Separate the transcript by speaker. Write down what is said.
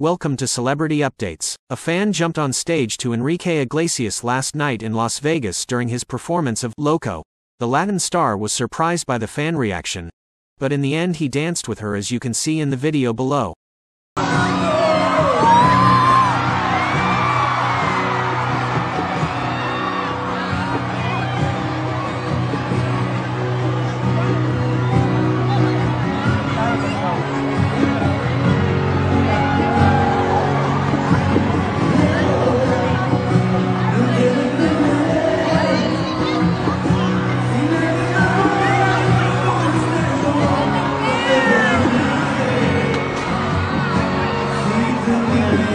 Speaker 1: Welcome to Celebrity Updates. A fan jumped on stage to Enrique Iglesias last night in Las Vegas during his performance of Loco. The Latin star was surprised by the fan reaction, but in the end he danced with her as you can see in the video below.